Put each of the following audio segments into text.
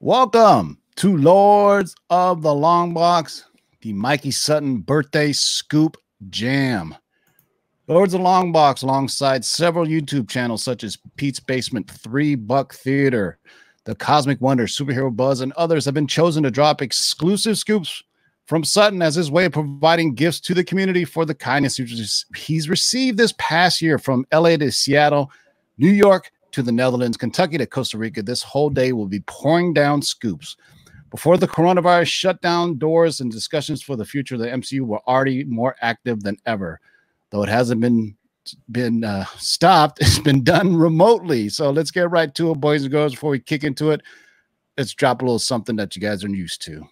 Welcome to Lords of the Long Box, the Mikey Sutton birthday scoop jam. Lords of the Long Box, alongside several YouTube channels such as Pete's Basement, Three Buck Theater, The Cosmic Wonder, Superhero Buzz, and others, have been chosen to drop exclusive scoops from Sutton as his way of providing gifts to the community for the kindness he's received this past year from LA to Seattle, New York to the Netherlands, Kentucky to Costa Rica. This whole day will be pouring down scoops. Before the coronavirus shut down doors and discussions for the future of the MCU were already more active than ever. Though it hasn't been been uh, stopped, it's been done remotely. So let's get right to it, boys and girls. Before we kick into it, let's drop a little something that you guys are used to.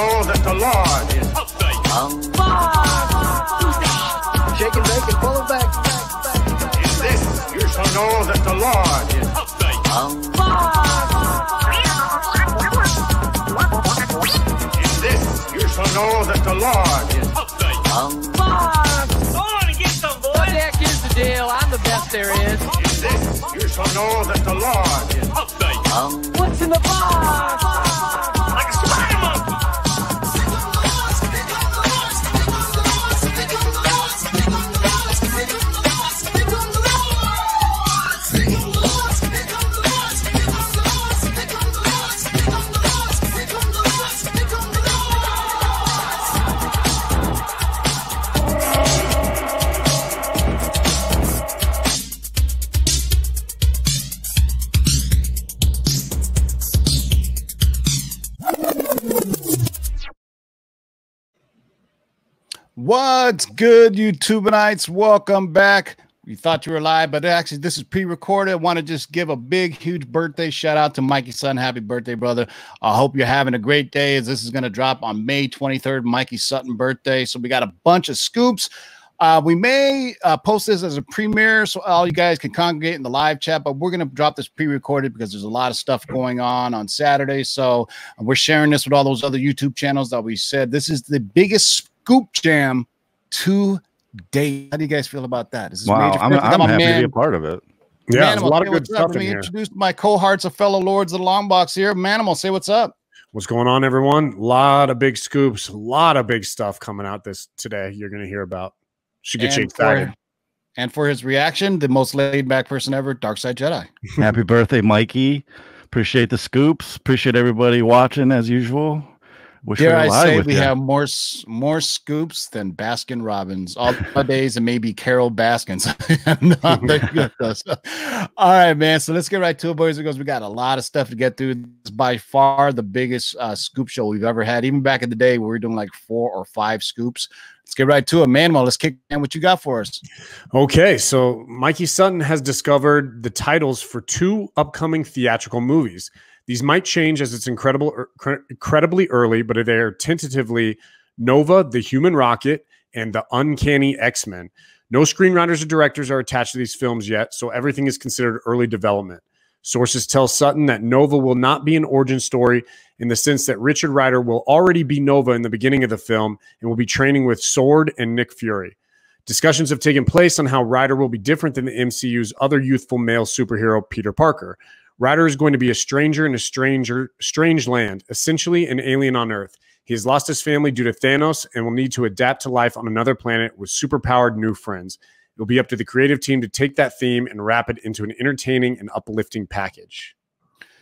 Know that the Lord is Um, Shake and bake and pull it back. In this you shall know that the Lord is um, In this you shall know that the Lord is um, What the heck is the deal? I'm the best there is. In this you shall know that the Lord is um. What's in the box? What's good, YouTubeites? Welcome back. We thought you were live, but actually, this is pre-recorded. I want to just give a big, huge birthday shout out to Mikey Sutton. Happy birthday, brother! I hope you're having a great day. As this is going to drop on May 23rd, Mikey Sutton birthday. So we got a bunch of scoops. Uh, we may uh, post this as a premiere so all you guys can congregate in the live chat, but we're going to drop this pre recorded because there's a lot of stuff going on on Saturday. So we're sharing this with all those other YouTube channels that we said. This is the biggest scoop jam to date. How do you guys feel about that? This is Wow, major I'm, first. I'm my happy to be a part of it. Yeah, there's a lot of good what's up. stuff Let in me here. introduce my cohorts of fellow lords of the long box here. Manimal, say what's up. What's going on, everyone? A lot of big scoops, a lot of big stuff coming out this today. You're going to hear about. Should get you excited. For, and for his reaction, the most laid back person ever, Dark Side Jedi. Happy birthday, Mikey. Appreciate the scoops. Appreciate everybody watching as usual. Wish Dare I say we ya. have more more scoops than Baskin Robbins all the days and maybe Carol Baskins. No, they're good, though. So- all right, man. So let's get right to it, boys and girls. We got a lot of stuff to get through. It's by far the biggest uh, scoop show we've ever had. Even back in the day, we were doing like four or five scoops. Let's get right to it, man. Manuel. Let's kick in what you got for us. Okay, so Mikey Sutton has discovered the titles for two upcoming theatrical movies. These might change as it's incredible, er, incredibly early, but they are tentatively Nova, the Human Rocket, and the Uncanny X Men. No screenwriters or directors are attached to these films yet, so everything is considered early development. Sources tell Sutton that Nova will not be an origin story in the sense that Richard Rider will already be Nova in the beginning of the film and will be training with Sword and Nick Fury. Discussions have taken place on how Rider will be different than the MCU's other youthful male superhero, Peter Parker. Rider is going to be a stranger in a stranger, strange land, essentially an alien on Earth. He has lost his family due to Thanos and will need to adapt to life on another planet with superpowered new friends. It will be up to the creative team to take that theme and wrap it into an entertaining and uplifting package.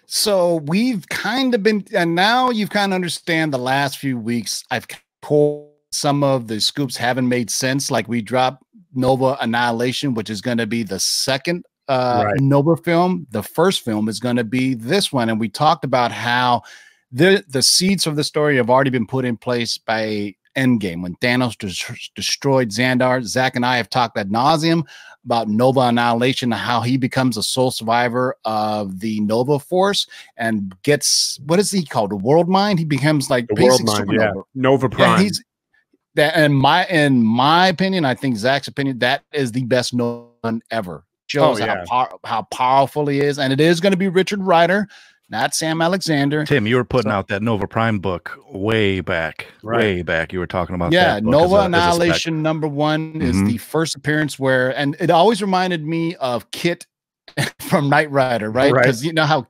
So we've kind of been, and now you've kind of understand the last few weeks. I've pulled some of the scoops haven't made sense. Like we dropped Nova Annihilation, which is going to be the second uh, Right. Nova film. The first film is going to be this one, and we talked about how the the seeds of the story have already been put in place by Endgame when Thanos des- destroyed Xandar. Zach and I have talked ad nauseum about Nova Annihilation how he becomes a sole survivor of the Nova Force and gets what is he called? A world mind. He becomes like The world mind, yeah. Nova Prime. he's that in my in my opinion, I think Zach's opinion, that is the best Nolan ever. Shows Oh, yeah. how pow- how powerful he is, and it is going to be Richard Rider, not Sam Alexander. Tim, you were putting So- out that Nova Prime book way back, Right. way back. You were talking about Yeah, that book as a- Nova a. Annihilation number one is Mhm. the first appearance where, and it always reminded me of Kit from Knight Rider, right? Right. Because you know how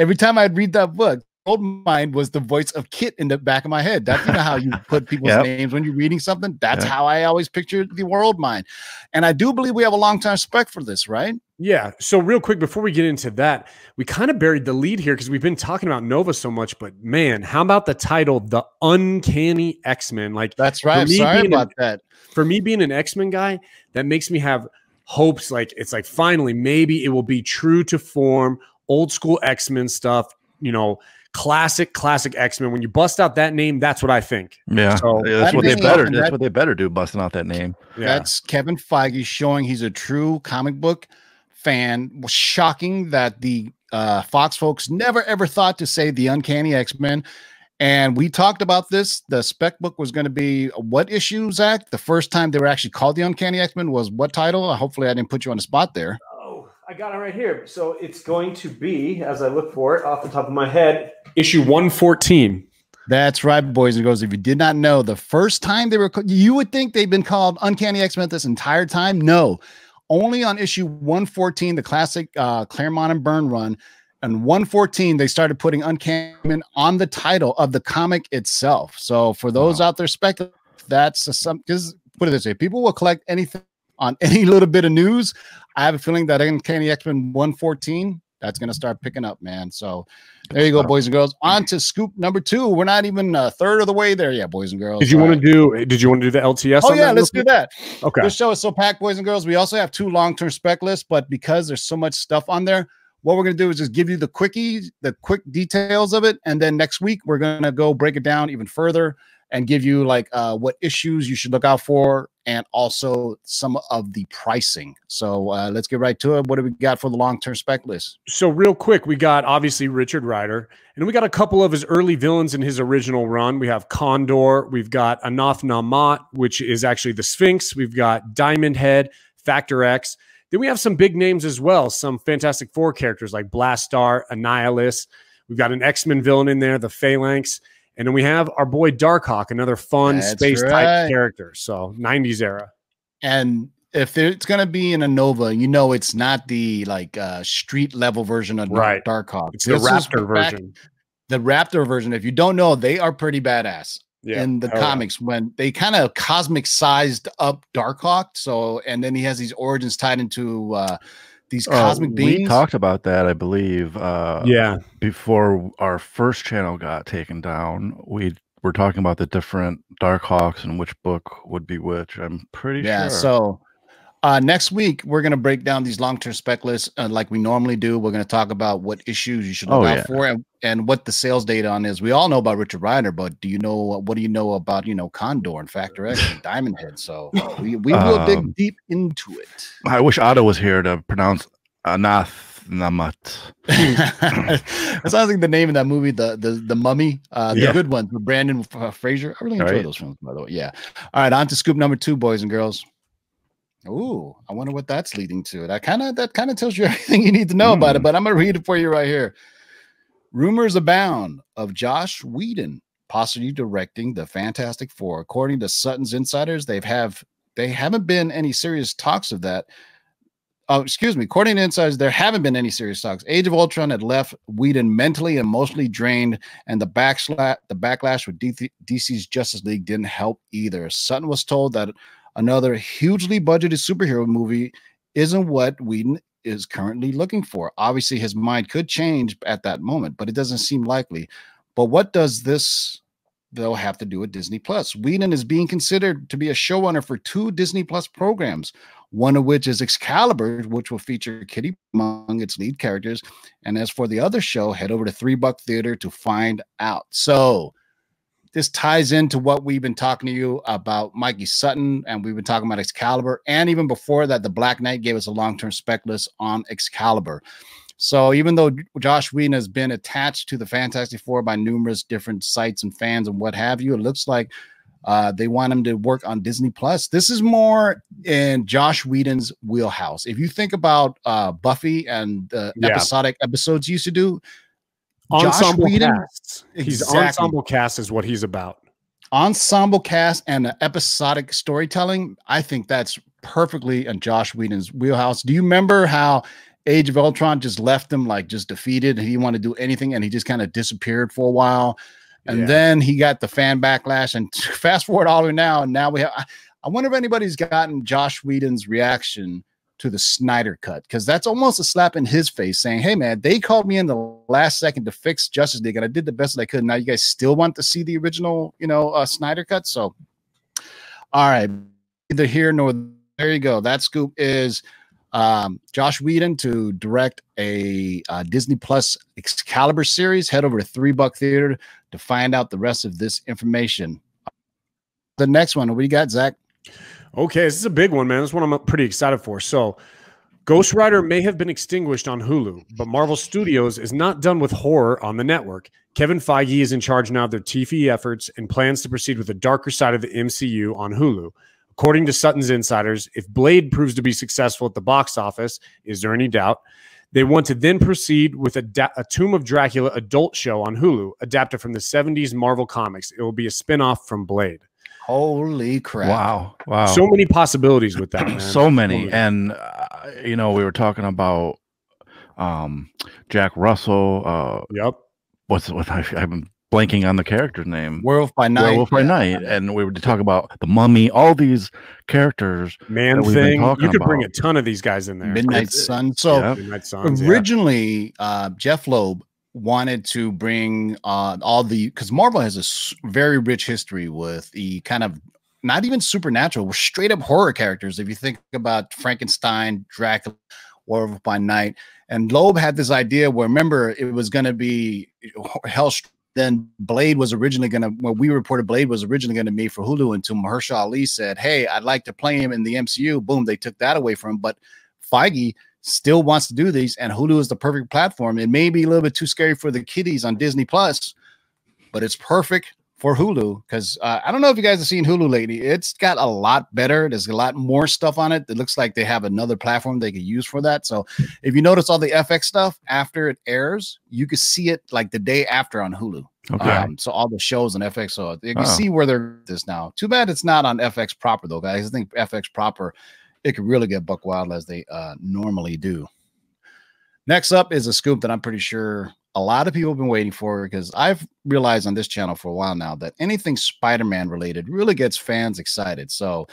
every time I'd read that book, World Mind was the voice of Kit in the back of my head. That's you know how you put people's Yep. names when you're reading something. That's Yeah. how I always pictured the World Mind, and I do believe we have a long time spec for this, right? Yeah. So, real quick, before we get into that, we kind of buried the lead here because we've been talking about Nova so much. But man, how about the title, The Uncanny X Men? Like, That's right. I'm sorry being an- about that. for me being an X Men guy, that makes me have hopes. Like, it's like finally, maybe it will be true to form, old school X Men stuff, you know, classic, classic X Men. When you bust out that name, that's what I think. Yeah, So, Yeah, that's that what they better. That's that- what they better do, busting out that name. Yeah. That's Kevin Feige showing he's a true comic book fan. Shocking that the uh, Fox folks never ever thought to say the Uncanny X Men. And we talked about this. The spec book was going to be what issue, Zach? The first time they were actually called the Uncanny X Men was what title? Hopefully, I didn't put you on the spot there. I got it right here. So it's going to be, as I look for it off the top of my head, issue 114. That's right, boys and girls. If you did not know, the first time they were, you would think they've been called Uncanny X Men this entire time. No, only on issue 114, the classic uh, Claremont and Byrne run. And 114, they started putting Uncanny X-Men on the title of the comic itself. So for those out there speculating, that's a, some because put it this way, people will collect anything on any little bit of news. I have a feeling that Uncanny X Men 114 that's going to start picking up, man. So there you go, boys and girls. On to scoop number two. We're not even a third of the way there yet, boys and girls. Did you All want to uh, do? Did you want to do the LTS? Oh yeah, let's do that. Okay. This show is so packed, boys and girls. We also have two long-term spec lists, but because there's so much stuff on there, what we're gonna do is just give you the quickie, the quick details of it, and then next week we're gonna go break it down even further and give you like uh, what issues you should look out for, and also some of the pricing. So uh, let's get right to it. What do we got for the long-term spec list? So real quick, we got obviously Richard Rider, and we got a couple of his early villains in his original run. We have Condor, we've got Anath Namat, which is actually the Sphinx. We've got Diamond Head, Factor X. Then we have some big names as well, some Fantastic Four characters like Blastar, Annihilus. We've got an X Men villain in there, the Phalanx, and then we have our boy Darkhawk, another fun That's space right. type character. So '90s era. And if it's gonna be in a Nova, you know it's not the like uh, street level version of Right. Darkhawk. It's the This is Raptor version. the Raptor version, if you don't know, they are pretty badass Yeah, in the hell yeah. comics when they kind of cosmic sized up Darkhawk. So, and then he has these origins tied into uh, these Oh, cosmic we beings. talked about that, I believe. Uh, Yeah, before our first channel got taken down, we were talking about the different Dark Hawks and which book would be which. I'm pretty yeah. sure. So, uh, next week we're gonna break down these long term spec lists uh, like we normally do. We're gonna talk about what issues you should look Oh, out yeah. for and, and what the sales data on is. We all know about Richard Rider, but do you know what do you know about you know Condor and Factor X and Diamond Head? So we, we will Um, dig deep into it. I wish Otto was here to pronounce Anath Namat. that sounds like the name of that movie, the the the Mummy, uh, the Yeah. good one with Brendan uh, Fraser. I really enjoy Right. those films, by the way. Yeah. All right, on to scoop number two, boys and girls. Ooh, I wonder what that's leading to. That kind of that kind of tells you everything you need to know about it. Hmm. But I'm gonna read it for you right here. Rumors abound of Joss Whedon possibly directing the Fantastic Four. According to Sutton's insiders, they've have they haven't been any serious talks of that oh, excuse me, according to insiders, there haven't been any serious talks. Age of Ultron had left Whedon mentally and emotionally drained, and the backslash, the backlash with DC, DC's Justice League didn't help either. Sutton was told that another hugely budgeted superhero movie isn't what Whedon is currently looking for. Obviously, his mind could change at that moment, but it doesn't seem likely. But what does this they'll have to do with Disney Plus. Whedon is being considered to be a showrunner for two Disney Plus programs, one of which is Excalibur, which will feature Kitty among its lead characters. And as for the other show, head over to Three Buck Theater to find out. So this ties into what we've been talking to you about Mikey Sutton, and we've been talking about Excalibur. And even before that, the Black Knight gave us a long-term spec list on Excalibur. So even though Joss Whedon has been attached to the Fantastic Four by numerous different sites and fans and what have you, it looks like uh, they want him to work on Disney Plus. This is more in Joss Whedon's wheelhouse. If you think about uh, Buffy and the Yeah. episodic episodes he used to do, Joss ensemble Whedon- cast. He's Exactly. ensemble cast is what he's about. ensemble cast and episodic storytelling, I think that's perfectly in Joss Whedon's wheelhouse. Do you remember how Age of Ultron just left him like just defeated? He didn't want to do anything and he just kind of disappeared for a while. And Yeah. then he got the fan backlash. And fast forward all the way now, and now we have. I, I wonder if anybody's gotten Joss Whedon's reaction to the Snyder cut because that's almost a slap in his face saying, Hey, man, they called me in the last second to fix Justice League and I did the best that I could. Now you guys still want to see the original, you know, uh, Snyder cut. So, all right, neither here nor there you go. That scoop is um, Joss Whedon to direct a uh, Disney Plus Excalibur series. Head over to Three Buck Theater to find out the rest of this information. The next one, what do you got, Zach? Okay, this is a big one, man. This is one I'm pretty excited for. So, Ghost Rider may have been extinguished on Hulu, but Marvel Studios is not done with horror on the network. Kevin Feige is in charge now of their TV efforts and plans to proceed with the darker side of the MCU on Hulu. According to Sutton's insiders, if Blade proves to be successful at the box office, is there any doubt? They want to then proceed with a, a Tomb of Dracula adult show on Hulu, adapted from the 70s Marvel comics. It will be a spin off from Blade. Holy crap. Wow. Wow. So many possibilities with that, man. so many and uh, you know we were talking about um jack russell uh Yep. what's what I, i'm blanking on the character's name Werewolf by Night. werewolf by Yeah. night and we were to talk about the mummy all these characters Man that we've been thing. You could bring a ton of these guys in there. Midnight Sun. So yeah. Midnight Suns, yeah. originally uh jeph loeb wanted to bring uh all the because marvel has a very rich history with the kind of not even supernatural straight up horror characters. If you think about frankenstein dracula werewolf by night and loeb had this idea where remember it was going to be hell then blade was originally going to when we reported blade was originally going to be for hulu until mahershala ali said hey i'd like to play him in the mcu boom they took that away from him. But feige still wants to do these, and Hulu is the perfect platform. It may be a little bit too scary for the kiddies on Disney Plus, but it's perfect for Hulu because uh, I don't know if you guys have seen Hulu lately. It's got a lot better. There's a lot more stuff on it. It looks like they have another platform they could use for that. So if you notice all the FX stuff after it airs, you can see it like the day after on Hulu. okay Um, so all the shows on FX, so you can Oh. see where they're this now. Too bad it's not on FX proper though, guys. I think FX proper, it could really get buck wild as they uh, normally do. Next up is a scoop that I'm pretty sure a lot of people have been waiting for because I've realized on this channel for a while now that anything Spider-Man related really gets fans excited. So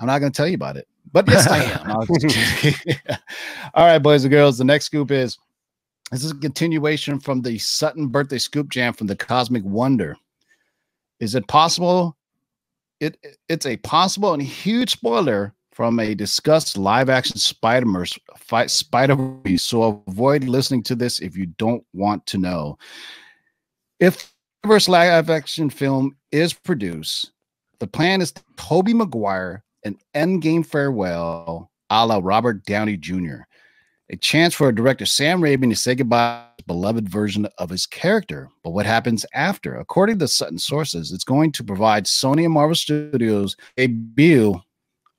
I'm not going to tell you about it, but yes, I am. No, I'm just kidding. All right, boys and girls. The next scoop is this is a continuation from the Sutton birthday scoop jam from the Cosmic Wonder. Is it possible? It it's a possible and huge spoiler from a discussed live action Spider-Verse fight Spider movie. So avoid listening to this if you don't want to know. If Spider-Verse live action film is produced, the plan is Tobey Maguire an endgame farewell a la Robert Downey Jr a chance for director Sam Raimi to say goodbye to his beloved version of his character. But what happens after? According to Sutton sources, it's going to provide Sony and Marvel Studios a debut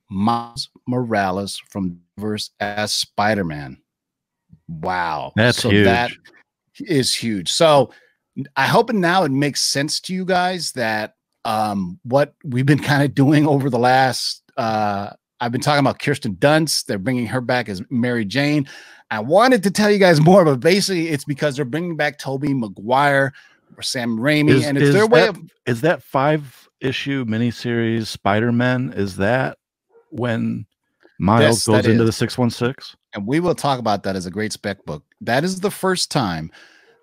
Miles Morales from verse as Spider-Man. Wow. That's so huge. that is huge. So I hope now it makes sense to you guys that um what we've been kind of doing over the last uh I've been talking about Kirsten Dunst. They're bringing her back as Mary Jane. I wanted to tell you guys more, but basically, it's because they're bringing back Tobey Maguire or Sam Raimi, Is, and it's is their way that, of is that five issue miniseries Spider Man? Is that when Miles Yes, goes into is. the six one six? and we will talk about that as a great spec book. That is the first time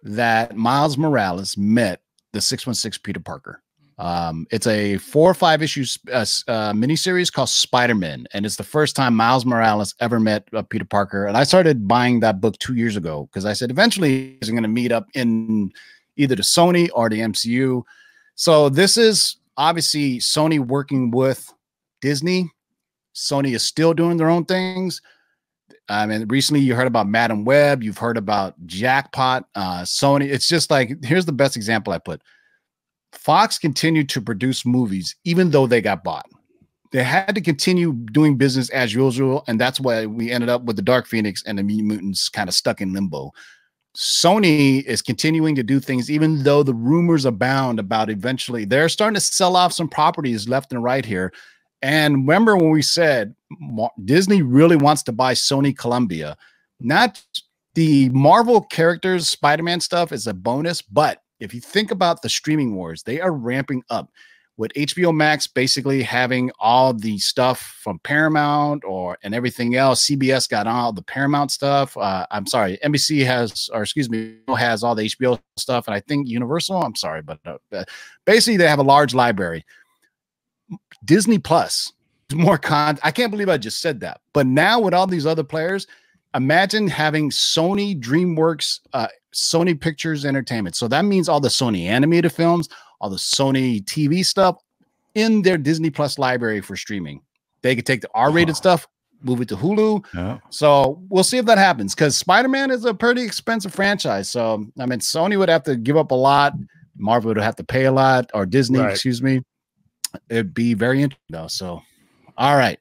that Miles Morales met the 616 Peter Parker. Um, it's a four or five issues uh, s- uh, miniseries called Spider Man, and it's the first time Miles Morales ever met uh, Peter Parker. And I started buying that book two years ago because I said eventually he's going to meet up in either the Sony or the MCU. So this is obviously Sony working with Disney. Sony is still doing their own things. I mean, recently you heard about Madame Web, you've heard about Jackpot, uh, Sony. It's just like here's the best example I put. Fox continued to produce movies even though they got bought. They had to continue doing business as usual, and that's why we ended up with the Dark Phoenix and the Mutants kind of stuck in limbo. Sony is continuing to do things, even though the rumors abound about eventually they're starting to sell off some properties left and right here. And remember when we said Disney really wants to buy Sony Columbia, not the Marvel characters, Spider Man stuff is a bonus. But if you think about the streaming wars, they are ramping up with HBO Max basically having all the stuff from Paramount or and everything else. CBS got all the Paramount stuff. Uh, I'm sorry, NBC has, or excuse me, has all the HBO stuff, and I think Universal. I'm sorry, but uh, basically they have a large library. Disney Plus more con. I can't believe I just said that. But now with all these other players, imagine having Sony, DreamWorks, uh, Sony Pictures Entertainment. So that means all the Sony animated films, all the Sony TV stuff in their Disney Plus library for streaming. They could take the R-rated stuff, move it to Hulu. Yeah. So we'll see if that happens because Spider-Man is a pretty expensive franchise. So I mean, Sony would have to give up a lot. Marvel would have to pay a lot, or Disney, Right. excuse me. It'd be very interesting though. So, all right.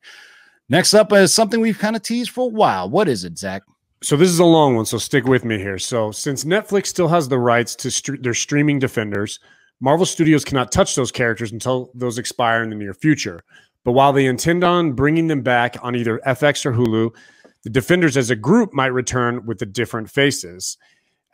Next up is something we've kind of teased for a while. What is it, Zach? So this is a long one, so stick with me here. So since Netflix still has the rights to stre- their streaming Defenders, Marvel Studios cannot touch those characters until those expire in the near future. But while they intend on bringing them back on either FX or Hulu, the Defenders as a group might return with the different faces.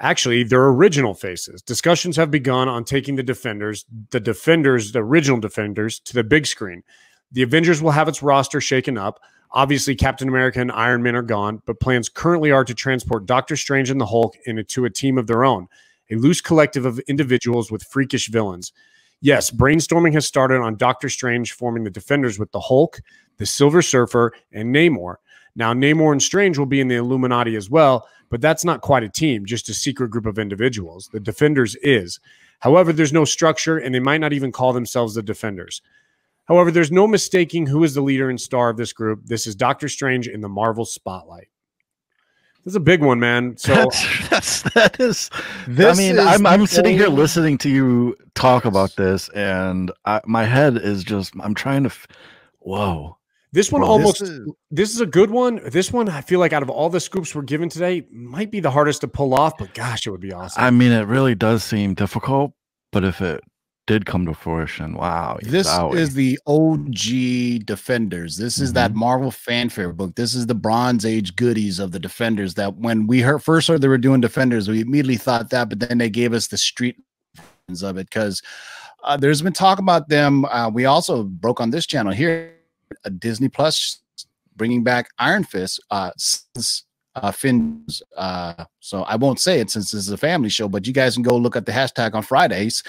Actually, their original faces. Discussions have begun on taking the Defenders, the Defenders, the original Defenders, to the big screen. The Avengers will have its roster shaken up. Obviously, Captain America and Iron Man are gone, but plans currently are to transport Doctor Strange and the Hulk into a team of their own, a loose collective of individuals with freakish villains. Yes, brainstorming has started on Doctor Strange forming the Defenders with the Hulk, the Silver Surfer, and Namor. Now, Namor and Strange will be in the Illuminati as well, but that's not quite a team, just a secret group of individuals. The Defenders is. However, there's no structure, and they might not even call themselves the Defenders. However, there's no mistaking who is the leader and star of this group. This is Doctor Strange in the Marvel spotlight. This is a big one, man. So that's, that's that is. This I mean, is I'm I'm sitting here listening to you talk about this, and I, my head is just. I'm trying to. Whoa. This one Well, almost this this is- is, a good one. This one I feel like out of all the scoops we're given today might be the hardest to pull off, but gosh, it would be awesome. I mean, it really does seem difficult, but if it did come to fruition, wow. This zowie. is the OG Defenders. This is that Marvel fanfare book. This is the Bronze Age goodies of the Defenders. That when we heard first heard they were doing Defenders, we immediately thought that, but then they gave us the street versions of it because uh, there's been talk about them. Uh, we also broke on this channel here, uh, Disney Plus bringing back Iron Fist. Uh, since uh, Finn's. Uh, so I won't say it since this is a family show, but you guys can go look at the hashtag on Fridays.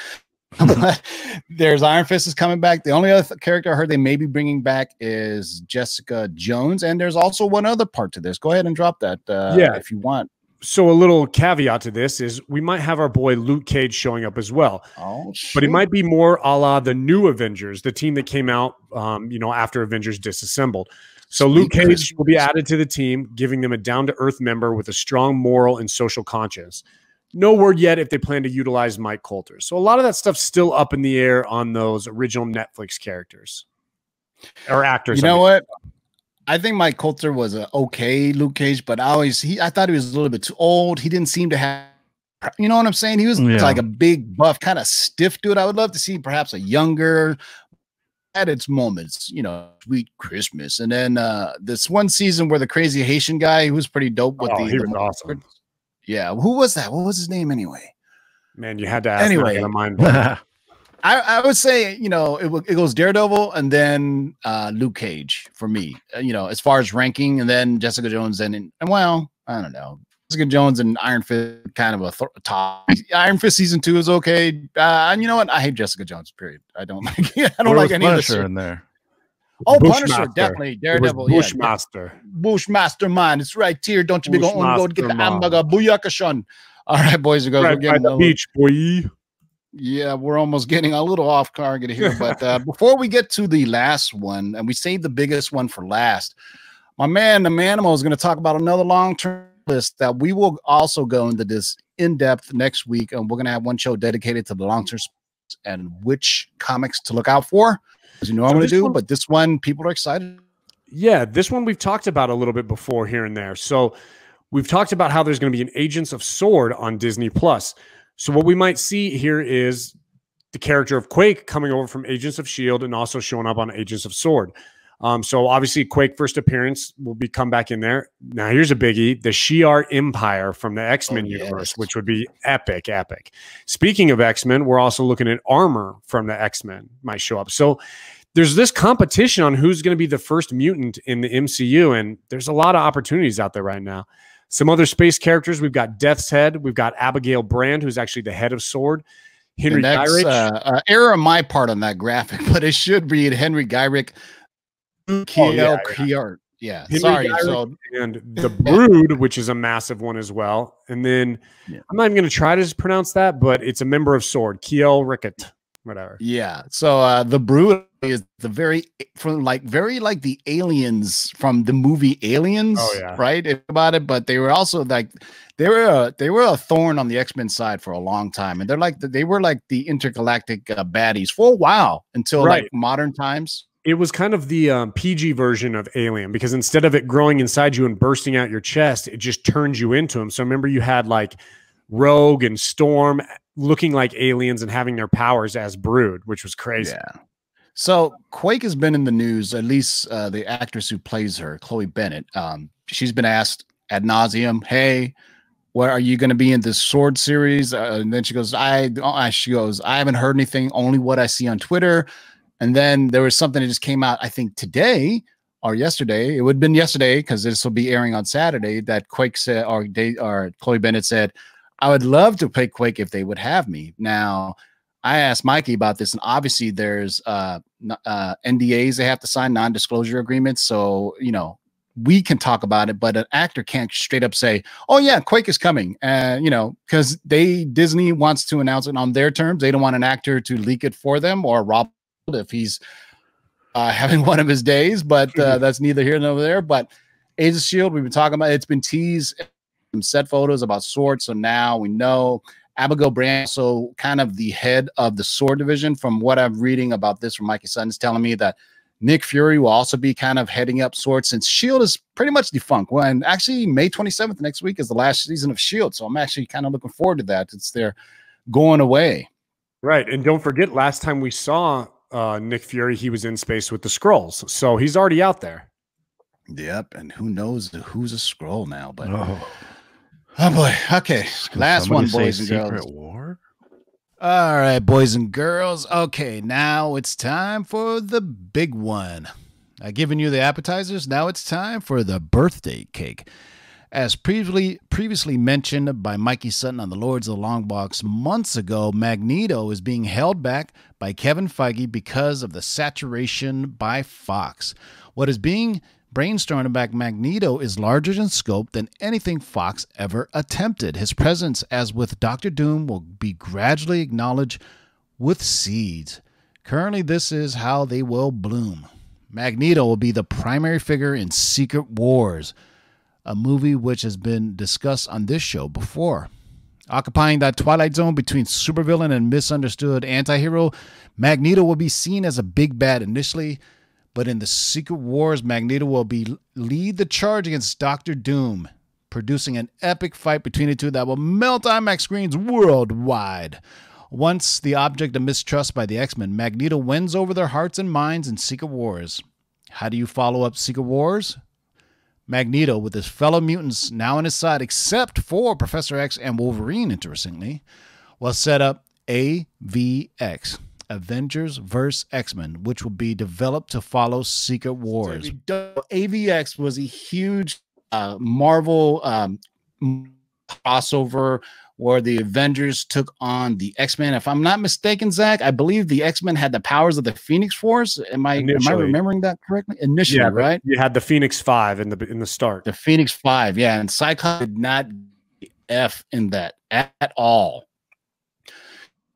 there's Iron Fist is coming back. The only other th- character I heard they may be bringing back is Jessica Jones, and there's also one other part to this. Go ahead and drop that, uh, Yeah. if you want. So a little caveat to this is we might have our boy Luke Cage showing up as well. Oh, but it might be more a la the new Avengers, the team that came out, um, you know, after Avengers disassembled. So Sweet Luke Cage Christmas. will be added to the team, giving them a down to earth member with a strong moral and social conscience. No word yet if they plan to utilize Mike Colter. So a lot of that stuff's still up in the air on those original Netflix characters or actors. You I know mean. what? I think Mike Colter was a okay Luke Cage, but I always he I thought he was a little bit too old. He didn't seem to have you know what I'm saying? He was Yeah. like a big buff, kind of stiff dude. I would love to see perhaps a younger, at its moments, you know, sweet Christmas, and then uh this one season where the crazy Haitian guy who was pretty dope with Oh, the, he the awesome. Yeah, who was that? What was his name anyway? Man, you had to ask. Anyway. Mind. I, I would say you know it, it goes Daredevil and then uh Luke Cage for me. Uh, you know, as far as ranking, and then Jessica Jones and, and well, I don't know. Jessica Jones and Iron Fist kind of a th- top. Iron Fist season two is okay. Uh, and you know what? I hate Jessica Jones. Period. I don't like. I don't Where like any of Punisher this. in there. Oh, Punisher, definitely Daredevil. yeah, Bushmaster. Bushmaster man. It's right here. Don't you be going go get the Bushmaster hamburger. Booyakashan. All right, boys and girls. Right getting a the beach, boy. Yeah, we're almost getting a little off target here. But uh, before we get to the last one, and we saved the biggest one for last, my man, the Manimal, is going to talk about another long term list that we will also go into this in depth next week. And we're going to have one show dedicated to the long term and which comics to look out for, as you going to do. one- but this one, people are excited. Yeah, this one we've talked about a little bit before here and there. So we've talked about how there's going to be an Agents of Sword on Disney Plus. So what we might see here is the character of Quake coming over from Agents of Shield and also showing up on Agents of Sword. Um, so obviously Quake first appearance will be come back in there. Now here's a biggie: the Shi'ar Empire from the X Men Oh, universe, yes. which would be epic, epic. Speaking of X Men, we're also looking at armor from the X Men might show up. So there's this competition on who's going to be the first mutant in the MCU, and there's a lot of opportunities out there right now. Some other space characters we've got Death's Head, we've got Abigail Brand, who's actually the head of Sword. Henry Gyrich, uh, uh, error on my part on that graphic, but it should read Henry Gyrick. Oh, Kiel yeah, Yeah, Henry sorry. Gyrich. So and the Brood, which is a massive one as well. And then Yeah. I'm not even going to try to pronounce that, but it's a member of Sword, Kiel Rickett, whatever. yeah, so uh, the Brood is the very from like very like the aliens from the movie Aliens. Oh, yeah. right If about it, but they were also like they were a, they were a thorn on the X Men side for a long time, and they're like they were like the intergalactic uh, baddies for a while until Right. like modern times. It was kind of the um, PG version of Alien because instead of it growing inside you and bursting out your chest, it just turns you into them. So remember, you had like Rogue and Storm looking like aliens and having their powers as Brood, which was crazy. Yeah. So Quake has been in the news. At least uh, the actress who plays her, Chloe Bennet, um, she's been asked ad nauseum, "Hey, where are you going to be in this Sword series?" Uh, and then she goes, "I." uh, She goes, "I haven't heard anything. Only what I see on Twitter." And then there was something that just came out. I think today or yesterday. It would have been yesterday because this will be airing on Saturday. That Quake said, or they, or Chloe Bennet said, "I would love to play Quake if they would have me." Now. I asked Mikey about this, and obviously there's uh, uh, NDAs they have to sign, non-disclosure agreements. So you know we can talk about it, but an actor can't straight up say, "Oh yeah, Quake is coming," and you know because they Disney wants to announce it on their terms. They don't want an actor to leak it for them or rob if he's uh, having one of his days. But uh, that's neither here nor there. But Age of Shield, we've been talking about. It's been teased, some set photos about Sword. So now we know Abigail Brand, so kind of the head of the sword division. From what I'm reading about this from Mikey Sutton, is telling me that Nick Fury will also be kind of heading up Sword since Shield is pretty much defunct. Well, and actually May 27th next week is the last season of Shield, so I'm actually kind of looking forward to that. It's their going away. Right. And don't forget, last time we saw uh, Nick Fury, he was in space with the Skrulls. So he's already out there. Yep, and who knows who's a Skrull now? But Oh, oh boy, okay, last one, boys and Secret girls. War. All right, boys and girls. Okay, now it's time for the big one. I've given you the appetizers. Now it's time for the birthday cake. As previously previously mentioned by Mikey Sutton on the Lords of the Long Box months ago, Magneto is being held back by Kevin Feige because of the saturation by Fox. What is being brainstormed about Magneto is larger in scope than anything Fox ever attempted. His presence, as with Doctor Doom, will be gradually acknowledged with seeds. Currently, this is how they will bloom. Magneto will be the primary figure in Secret Wars, a movie which has been discussed on this show before. Occupying that twilight zone between supervillain and misunderstood antihero, Magneto will be seen as a big bad initially, but in the Secret Wars, Magneto will be lead the charge against Doctor Doom, producing an epic fight between the two that will melt IMAX screens worldwide. Once the object of mistrust by the X Men, Magneto wins over their hearts and minds in Secret Wars. How do you follow up Secret Wars? Magneto, with his fellow mutants now on his side, except for Professor X and Wolverine, interestingly, will set up AVX, Avengers vs. X Men, which will be developed to follow Secret Wars. AVX was a huge uh, Marvel um, crossover where the Avengers took on the X Men. If I'm not mistaken, Zach, I believe the X Men had the powers of the Phoenix Force. Am I am I remembering that correctly? Initially, Yeah, right? You had the Phoenix Five in the in the start. The Phoenix Five, yeah, and Cyclops did not f in that at, at all.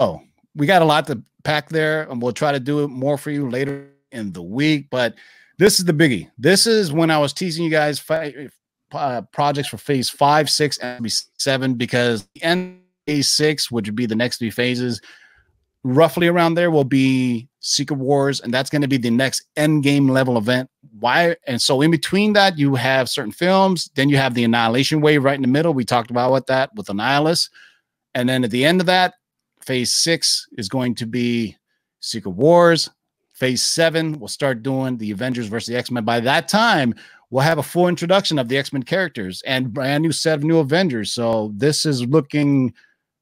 Oh, we got a lot to pack there, and we'll try to do it more for you later in the week. But this is the biggie. This is when I was teasing you guys fi- uh, projects for Phase Five, Six, and Seven because the end Phase Six, which would be the next three phases, roughly around there will be Secret Wars, and that's going to be the next end game level event. Why? And so in between that, you have certain films. Then you have the Annihilation Wave right in the middle. We talked about what that with Annihilus, and then at the end of that, Phase Six is going to be Secret Wars. Phase Seven, we'll start doing the Avengers versus the X Men. By that time, we'll have a full introduction of the X Men characters and brand new set of new Avengers. So this is looking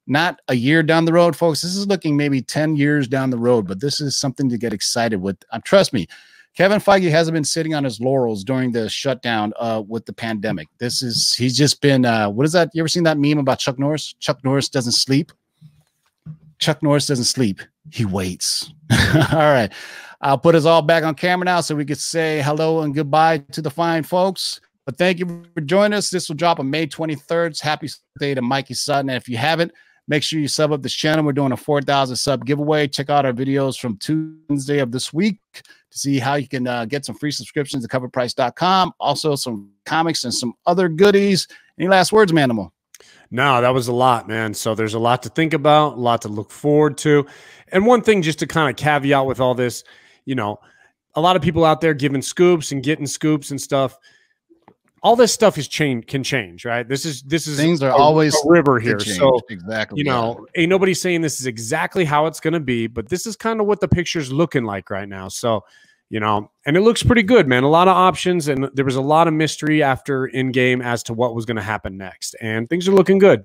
not a year down the road, folks. This is looking maybe 10 years down the road, but this is something to get excited with. Um, trust me, Kevin Feige hasn't been sitting on his laurels during the shutdown uh, with the pandemic. This is, he's just been, uh, what is that? You ever seen that meme about Chuck Norris? Chuck Norris doesn't sleep. Chuck Norris doesn't sleep. He waits. all right. I'll put us all back on camera now so we could say hello and goodbye to the fine folks. But thank you for joining us. This will drop on May 23rd. Happy day to Mikey Sutton. And if you haven't, make sure you sub up this channel. We're doing a 4,000 sub giveaway. Check out our videos from Tuesday of this week to see how you can uh, get some free subscriptions to covrprice.com. Also, some comics and some other goodies. Any last words, Manimal? No, that was a lot, man. So there's a lot to think about, a lot to look forward to. And one thing just to kind of caveat with all this, you know, a lot of people out there giving scoops and getting scoops and stuff. All this stuff is change can change, right? This is this is Things are a- always a river here. change. So exactly. you know, ain't nobody saying this is exactly how it's going to be, but this is kind of what the picture's looking like right now. So, you know, and it looks pretty good, man. A lot of options, and there was a lot of mystery after Endgame as to what was going to happen next, and things are looking good.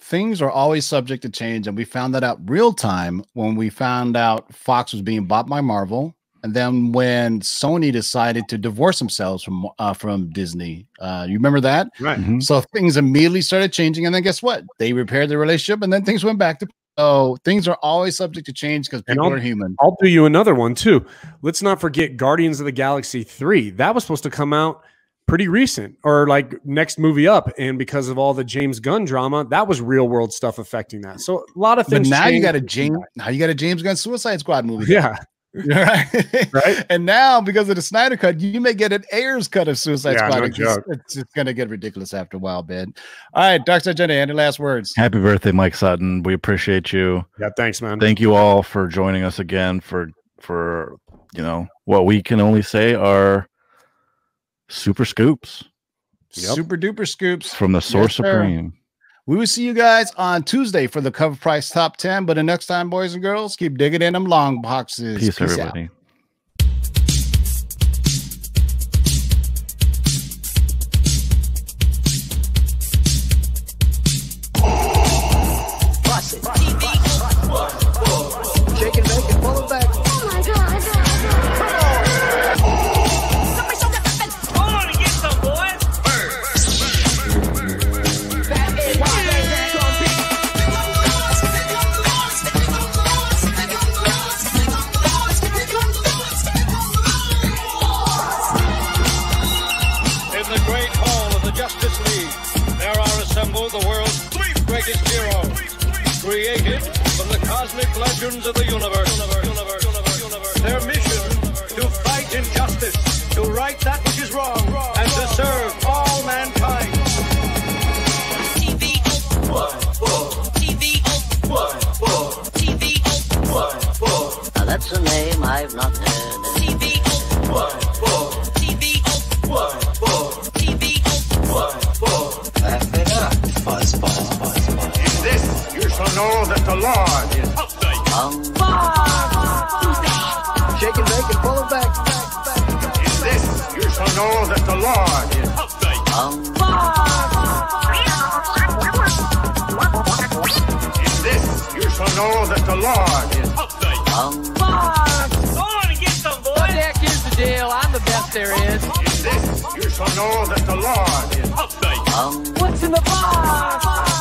things are always subject to change and we found that out real time when we found out fox was being bought by marvel and then when sony decided to divorce themselves from uh, from disney uh, you remember that Right. Mhm. so things immediately started changing and then guess what they repaired the relationship and then things went back to so things are always subject to change because people are human I'll do you another one too. Let's not forget Guardians of the Galaxy 3. That was supposed to come out pretty recent or like next movie up. And because of all the James Gunn drama, that was real world stuff affecting that. So a lot of things. but now you got a james now you got a james gunn suicide squad movie Yeah. right? Right. And now, because of the Snyder cut, you may get an Ayer's cut of Suicide Yeah, Squad. no it's, just, joke. it's just gonna get ridiculous after a while, Ben. All right, Dark Side Jedi, any last words? Happy birthday, Mike Sutton. We appreciate you. Yeah. Thanks, man. Thank you all for joining us again for for you know what we can only say are super scoops Yep. Super duper scoops. from the Source sir. Supreme. We will see you guys on Tuesday for the cover price top 10. But the next time, boys and girls, keep digging in them long boxes. Peace, out. everybody. Bust know that the Lord is Um, in this. You shall know that the Lord is um, Heck, here's the deal. I'm the best there is. in this. You shall know that the Lord is um, What's in the box?